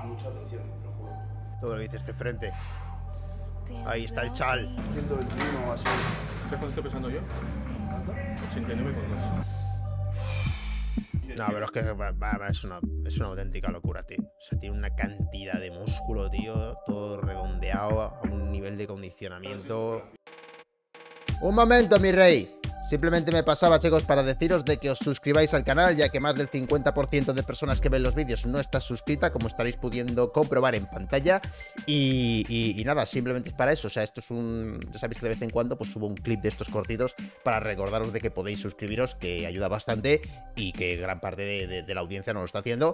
llama mucha atención, te lo juro. Todo lo que dice este frente. Ahí está el chal. 121 o así. ¿Sabes cuánto estoy pesando yo? 89,2. No, pero es que va- va- es una, es una auténtica locura, tío. O sea, tiene una cantidad de músculo, tío. Todo redondeado a un nivel de condicionamiento. Un momento, mi rey. Simplemente me pasaba, chicos, para deciros de que os suscribáis al canal, ya que más del 50% de personas que ven los vídeos no está suscrita, como estaréis pudiendo comprobar en pantalla. Y, nada, simplemente es para eso. O sea, esto es un. Ya sabéis que de vez en cuando pues subo un clip de estos cortitos para recordaros de que podéis suscribiros, que ayuda bastante y que gran parte de- de la audiencia no lo está haciendo.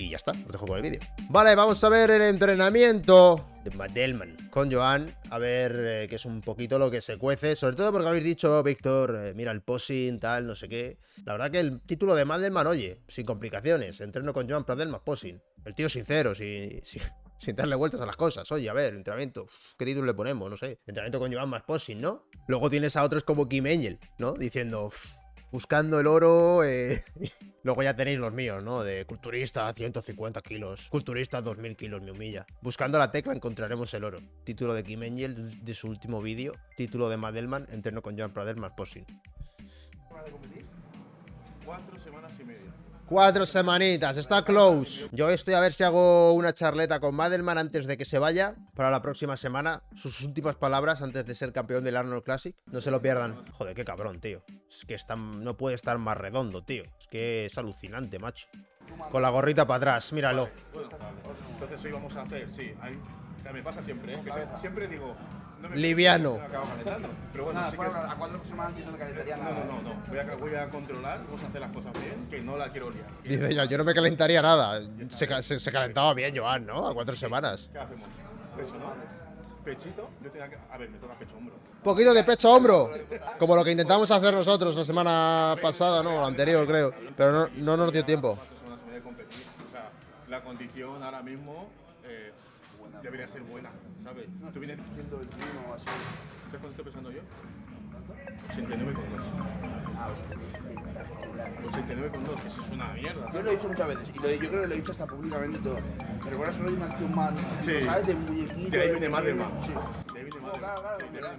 Y ya está, os dejo con el vídeo. Vale, vamos a ver el entrenamiento de Madelman con Joan. A ver eh, que es un poquito lo que se cuece. Sobre todo porque habéis dicho, Víctor, eh, mira el posing, tal, no sé qué. La verdad que el título de Madelman, oye, sin complicaciones. Entreno con Joan Pradelman posing. El tío sincero, sin, sin, darle vueltas a las cosas. Oye, a ver, entrenamiento. ¿Qué título le ponemos? No sé. Entrenamiento con Joan más posing, ¿no? Luego tienes a otros como Kim Angel, ¿no? Diciendo, "Uf, buscando el oro. eh, Luego ya tenéis los míos, ¿no? De culturista 150 kilos, culturista 2000 kilos, me humilla. Buscando la tecla encontraremos el oro. Título de Kim Angel de su último vídeo. Título de Madelman, entreno con Joan Pradelman posing. Cuatro semanas y media. Cuatro semanitas, está close. Yo estoy a ver si hago una charleta con Madelman antes de que se vaya para la próxima semana. Sus últimas palabras antes de ser campeón del Arnold Classic. No se lo pierdan. Joder, qué cabrón, tío. Es que está, no puede estar más redondo, tío. Es que es alucinante, macho. Con la gorrita para atrás, míralo. Entonces hoy vamos a hacer, sí. me pasa siempre, ¿eh? siempre digo. No me Liviano. me acabo calentando. Pero bueno, Nada, sí que es- a cuatro semanas yo no me calentaría No, nada. no, no, no. Voy a, voy a controlar, vamos a hacer las cosas bien, que no la quiero liar. Y- Dice yo, yo no me calentaría nada. Se, se- se calentaba bien, Joan, ¿no? A cuatro semanas. ¿Qué hacemos? Pecho, ¿no? Pechito, yo tenía que. A ver, me toca pecho hombro. Poquito de pecho a hombro. Como lo que intentamos hacer nosotros la semana pasada, ¿no? La anterior, creo. Pero no, no nos dio tiempo. Cuatro semanas y media de competir. O sea, la condición ahora mismo debería ser buena, ¿sabes? Tú vienes. 121 o así. ¿Sabes cuánto estoy pesando yo? 89,2. Ah, hostia. 89,2, que eso es una mierda. Yo lo he dicho muchas veces y lo, yo creo que lo he dicho hasta públicamente todo. ¿Te recuerdas el rollo Matthew Man? Sí. ¿Sabes? De muñequito. De ahí viene Madelman. Sí. De ahí viene Madelman. claro, claro, Sí, de ahí claro. viene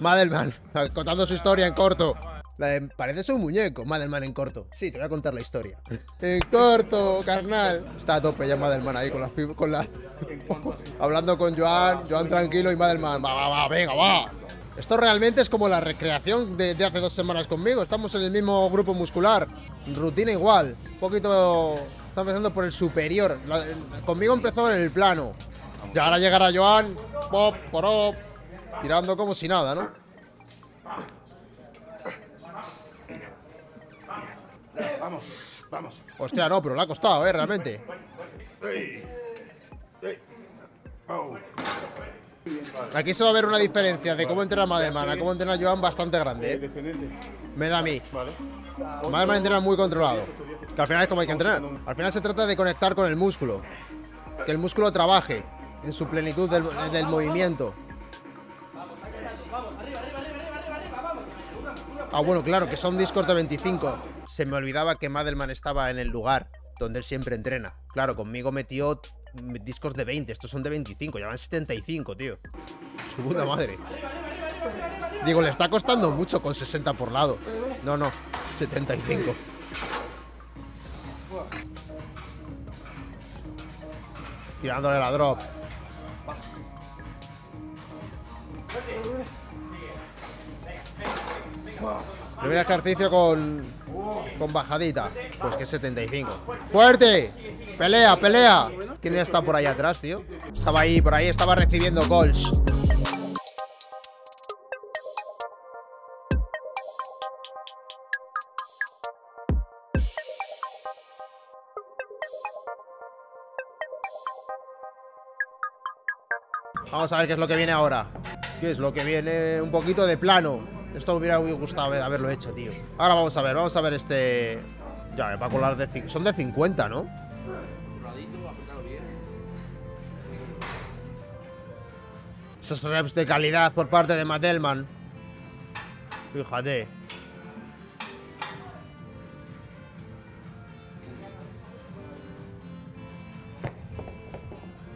Madelman. Madelman, contando su historia en corto. La de, parece un muñeco, Madelman en corto. Sí, te voy a contar la historia. En corto, carnal. Está a tope ya Madelman ahí con las con la En cuanto a sí. hablando con Joan, Joan tranquilo y Madelman. Va, va, va, venga, va. Esto realmente es como la recreación de, hace dos semanas conmigo. Estamos en el mismo grupo muscular. Rutina igual. Un poquito. Está empezando por el superior. Conmigo empezó en el plano. Y ahora llegará Joan. Pop, porop. Tirando como si nada, ¿no? Vamos, vamos. Hostia, no, pero le ha costado, ¿eh? Realmente. Aquí se va a ver una diferencia de cómo entrena Madelman a cómo entrena Joan bastante grande, ¿eh? Me da a mí. Madelman entrena muy controlado. Que al final es como hay que entrenar. Al final se trata de conectar con el músculo. Que el músculo trabaje en su plenitud del, del movimiento. Ah, bueno, claro, que son discos de 25. Se me olvidaba que Madelman estaba en el lugar donde él siempre entrena. Claro, conmigo metió discos de 20. Estos son de 25. Ya van 75, tío. Su puta madre. Digo, le está costando mucho con 60 por lado. No, no, 75. Tirándole la drop. Primer ejercicio con, con bajadita. Pues que 75. ¡Fuerte! ¡Pelea, pelea! ¿Quién está por ahí atrás, tío? Estaba ahí, por ahí, estaba recibiendo goals. Vamos a ver qué es lo que viene ahora. ¿Qué es lo que viene? Un poquito de plano. Esto me hubiera gustado haberlo hecho, tío. Ahora vamos a ver, vamos a ver este... Ya, me va a colar de... Son de 50, ¿no? Esos reps de calidad por parte de Madelman. Fíjate.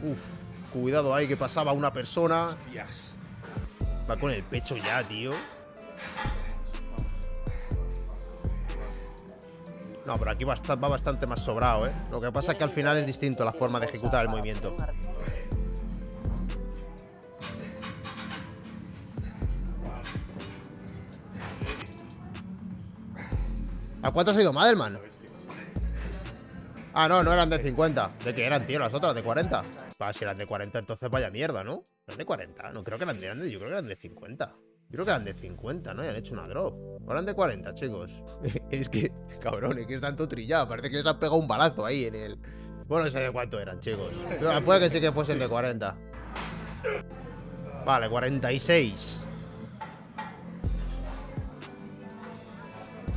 Uf, cuidado ahí que pasaba una persona. Hostias. Va con el pecho ya, tío. No, pero aquí va, bastante más sobrado, ¿eh? Lo que pasa es que al final es distinto la forma de ejecutar el movimiento. ¿A cuántos ha ido Madelman? Ah, no, no eran de 50. ¿De qué eran, tío? Las otras, de 40. Va, si eran de 40, entonces vaya mierda, ¿no? Eran de 40, no creo que eran de- yo creo que eran de 50. Yo creo que eran de 50, ¿no? Y han hecho una drop. O eran de 40, chicos. es que, cabrón, es que están todo trillado. Parece que les han pegado un balazo ahí en el. Bueno, no sé de cuánto eran, chicos. Pero puede que sí que fuesen de 40. Vale, 46.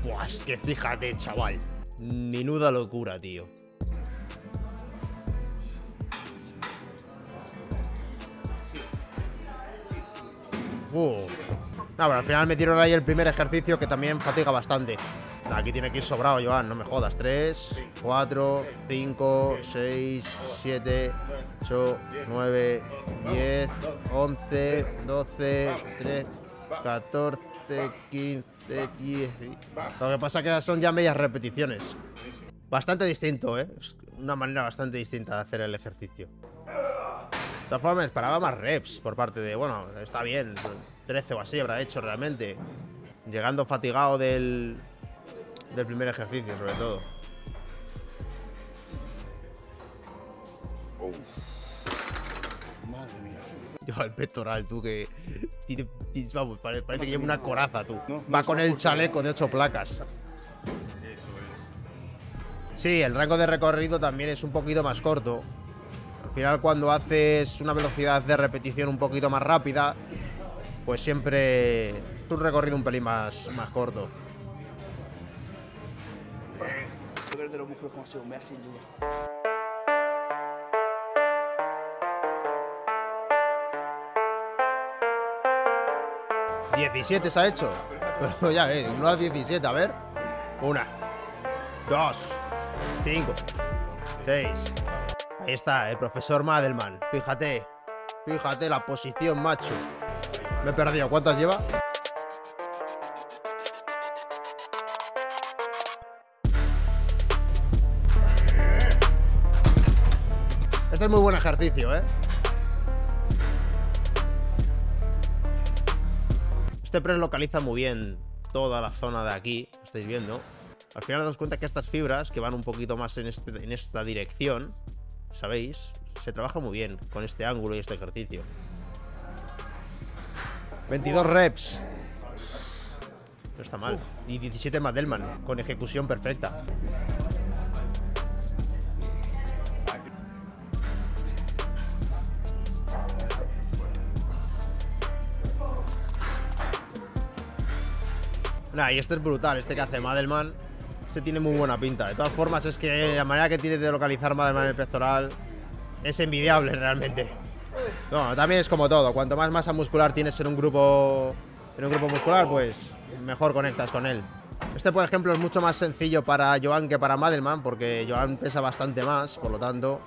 Buah, es que fíjate, chaval. Menuda locura, tío. Uh. No, pero al final metieron ahí el primer ejercicio que también fatiga bastante. Aquí tiene que ir sobrado, Joan, no me jodas. 3, 4, 5, 6, 7, 8, 9, 10, 11, 12, 13, 14, 15, 10. Lo que pasa es que son ya medias repeticiones. Bastante distinto, ¿eh? Es una manera bastante distinta de hacer el ejercicio. De todas formas, me esperaba más reps por parte de. Bueno, está bien. 13 o así habrá hecho realmente. Llegando fatigado del. Del primer ejercicio, sobre todo. Madre mía. Lleva el pectoral, tú, que. vamos, pare- parece que lleva una coraza, tú. Va con el chaleco de 8 placas. Sí, el rango de recorrido también es un poquito más corto. Al final, cuando haces una velocidad de repetición un poquito más rápida, pues siempre es un recorrido un pelín más, más corto. Yo creo que de los músculos como ha sido un mes sin duda. 17 se ha hecho. Pero ya ves, uno a 17, a ver. Una, dos, cinco, seis. Ahí está, el profesor Madelman. Fíjate, fíjate la posición, macho. Me he perdido. ¿Cuántas lleva? Este es muy buen ejercicio, ¿eh? Este press localiza muy bien toda la zona de aquí, estáis viendo. Al final damos cuenta que estas fibras que van un poquito más en, este- en esta dirección, ¿sabéis? Se trabaja muy bien con este ángulo y este ejercicio. 22 reps. No está mal. Y 17 Madelman, con ejecución perfecta. Nah, y este es brutal, este que hace Madelman. Este tiene muy buena pinta. De todas formas, es que la manera que tiene de localizar en el pectoral es envidiable realmente. No, también es como todo. Cuanto más masa muscular tienes en un grupo en un grupo muscular, pues mejor conectas con él. Este, por ejemplo, es mucho más sencillo para Joan que para Madelman, porque Joan pesa bastante más, por lo tanto.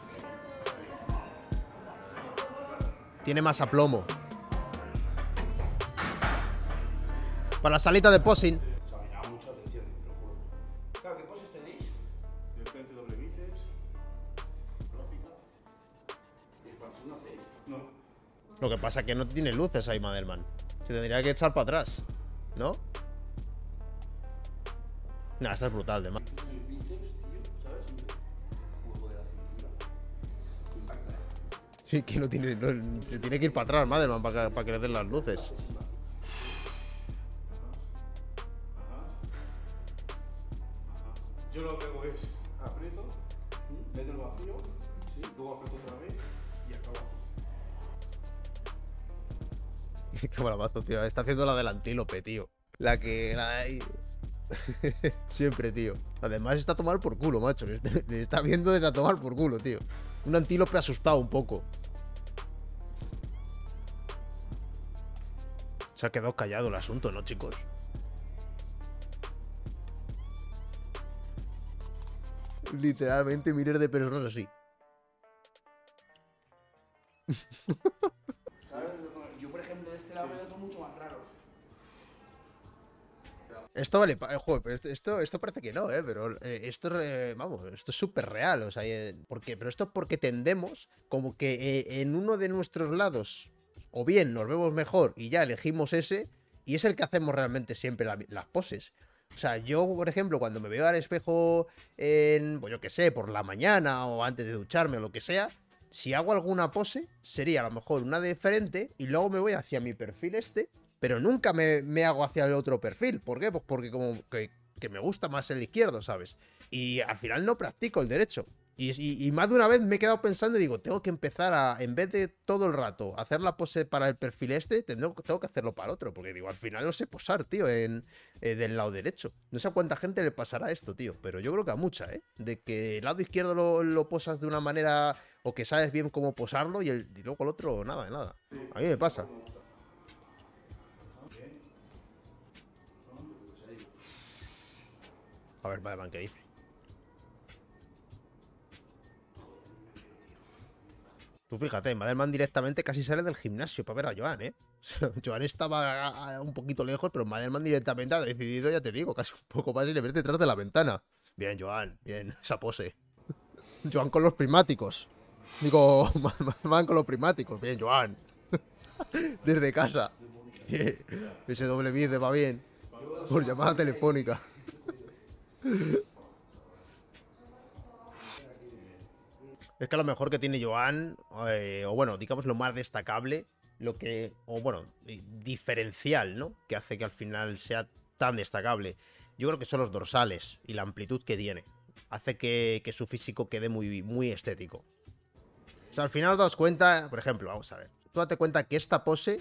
Tiene más aplomo. Para la salita de posing. Lo que pasa es que no tiene luces ahí, Madelman. Se tendría que echar para atrás. ¿No? Nah, esta es brutal, de más. Sí, que no tiene. no- se tiene que ir para atrás, Madelman, para que, para que le den las luces. Yo lo que hago es aprieto, meto el vacío, luego aprieto otra vez y acabo. Qué mazo, tío. Está haciendo la del antílope, tío. La que. La. Siempre, tío. Además está a tomar por culo, macho. Le está viendo desde a tomar por culo, tío. Un antílope asustado un poco. Se ha quedado callado el asunto, ¿no, chicos? Literalmente miles de personas así. Esto vale, eh, joder, pero esto, parece que no, ¿eh? Pero eh, esto, vamos, esto es súper real, o sea, eh. Pero esto es porque tendemos como que eh, en uno de nuestros lados, o bien nos vemos mejor y ya elegimos ese, y es el que hacemos realmente siempre la- las poses. O sea, yo, por ejemplo, cuando me veo al espejo en, pues yo qué sé, por la mañana o antes de ducharme o lo que sea, si hago alguna pose, sería a lo mejor una de frente y luego me voy hacia mi perfil este, pero nunca me, me hago hacia el otro perfil. ¿Por qué? Pues porque como que, que me gusta más el izquierdo, ¿sabes? Y al final no practico el derecho. Y, y- y más de una vez me he quedado pensando y digo, tengo que empezar a, en vez de todo el rato hacer la pose para el perfil este, tengo, tengo que hacerlo para el otro. Porque digo, al final no sé posar, tío, en, eh, del lado derecho. No sé a cuánta gente le pasará esto, tío, pero yo creo que a mucha, ¿eh? De que el lado izquierdo lo, lo posas de una manera o que sabes bien cómo posarlo y, el, y luego el otro nada, de nada. A mí me pasa. A ver, Mademan, ¿qué dice? Tú fíjate, Madelman directamente casi sale del gimnasio para ver a Joan, ¿eh? Joan estaba un poquito lejos, pero Madelman directamente ha decidido, ya te digo, casi un poco más y le ves detrás de la ventana. Bien, Joan, bien, esa pose. Joan con los primáticos. Digo, Madelman con los primáticos. Bien, Joan. Desde casa. Ese doble bíceps va bien. Por llamada telefónica. Es que lo mejor que tiene Joan, eh, o bueno, digamos lo más destacable, lo que, o bueno, eh, diferencial, ¿no? Que hace que al final sea tan destacable. Yo creo que son los dorsales y la amplitud que tiene. Hace que, que su físico quede muy, muy estético. O sea, al final os das cuenta, por ejemplo, vamos a ver. Tú date cuenta que esta pose,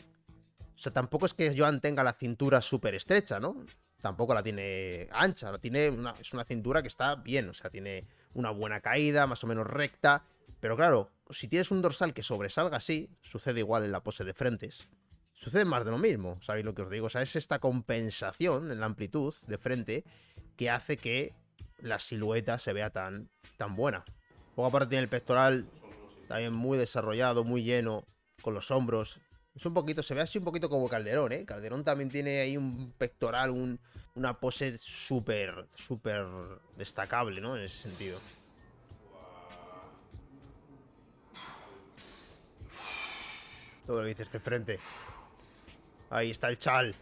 o sea, tampoco es que Joan tenga la cintura súper estrecha, ¿no? Tampoco la tiene ancha, la tiene una, es una cintura que está bien, o sea, tiene una buena caída, más o menos recta. Pero claro, si tienes un dorsal que sobresalga así, sucede igual en la pose de frentes. Sucede más de lo mismo, ¿sabéis lo que os digo? O sea, es esta compensación en la amplitud de frente que hace que la silueta se vea tan, tan buena. Luego aparte tiene el pectoral también muy desarrollado, muy lleno, con los hombros. Es un poquito, se ve así un poquito como Calderón, ¿eh? Calderón también tiene ahí un pectoral, un, una pose súper, súper destacable, ¿no? En ese sentido. Todo lo que dice este frente. Ahí está el chal.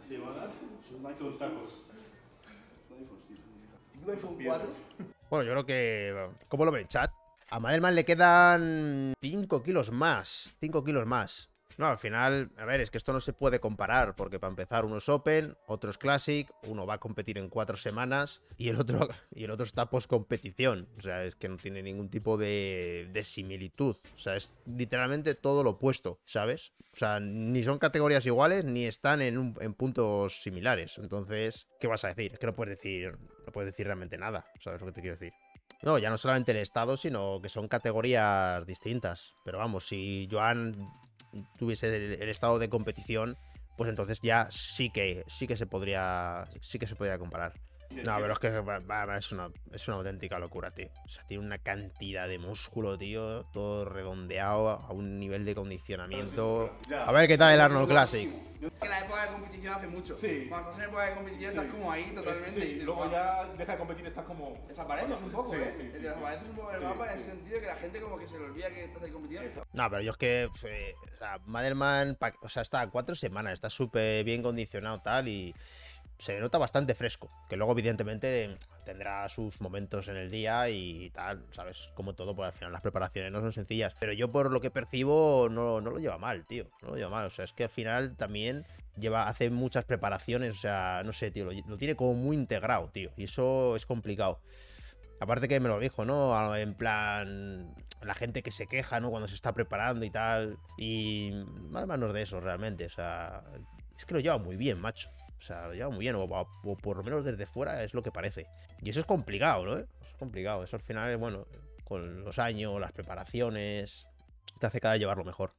Así van son tacos. Típico iPhone 4. Bueno, yo creo que. ¿Cómo lo ven, chat? A Madelman le quedan 5 kilos más. 5 kilos más. No, al final, a ver, es que esto no se puede comparar, porque para empezar uno es Open, otro es Classic, uno va a competir en cuatro semanas y el otro, y el otro está post competición. O sea, es que no tiene ningún tipo de, de similitud. O sea, es literalmente todo lo opuesto, ¿sabes? O sea, ni son categorías iguales ni están en, en puntos similares. Entonces, ¿qué vas a decir? Es que no puedes decir, no puedes decir realmente nada, ¿sabes lo que te quiero decir? No, ya no solamente el estado, sino que son categorías distintas. Pero vamos, si Joan tuviese el, el estado de competición, pues entonces ya sí que sí que se podría sí que se podría comparar. No, pero es que es una, es una auténtica locura, tío. O sea, tiene una cantidad de músculo, tío, todo redondeado a un nivel de condicionamiento. A ver qué tal el Arnold Classic. Que la época de competición hace mucho. Sí. Cuando estás en época de competición estás como ahí totalmente. y Sí, dices, luego ya deja de competir, estás como. Desapareces un poco, Sí, ¿eh? sí, sí, Desapareces un poco del Sí, mapa en el sentido que la gente como que se le olvida que estás ahí compitiendo. No, pero yo es que, eh, o sea, Madelman, o sea, está cuatro semanas, está súper bien condicionado tal y se nota bastante fresco. Que luego, evidentemente, tendrá sus momentos en el día y tal, ¿sabes? Como todo, pues al final las preparaciones no son sencillas. Pero yo, por lo que percibo, no, no lo lleva mal, tío. No lo lleva mal. O sea, es que al final también lleva, hace muchas preparaciones. O sea, no sé, tío, lo, lo tiene como muy integrado, tío. Y eso es complicado. Aparte que me lo dijo, ¿no? En plan, la gente que se queja, ¿no? Cuando se está preparando y tal. Y más menos de eso, realmente. O sea, es que lo lleva muy bien, macho. O sea, lo lleva muy bien, o, o por lo menos desde fuera es lo que parece. Y eso es complicado, ¿no? Es complicado. Eso al final, bueno, con los años, las preparaciones, te hace cada vez llevarlo mejor.